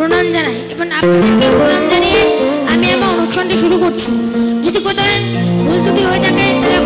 প্রণাম জানাই। এবং আপনাদেরকে প্রণাম জানিয়ে আমি আমার অনুষ্ঠানটি শুরু করছি। যদি কোথায় ভুল ত্রুটি হয়ে থাকে, তাহলে